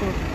Good.